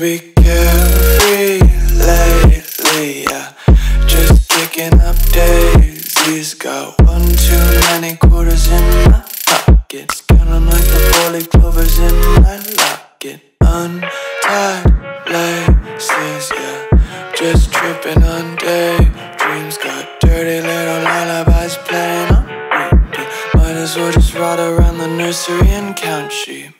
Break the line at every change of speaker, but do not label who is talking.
Be carefree lately, yeah. Just kicking up daisies. Got one too many quarters in my pockets. Counting like the four-leaf clovers in my locket. Untied laces, yeah. Just tripping on daydreams. Got dirty little lullabies playing on repeat. Might as well just ride around the nursery and count sheep.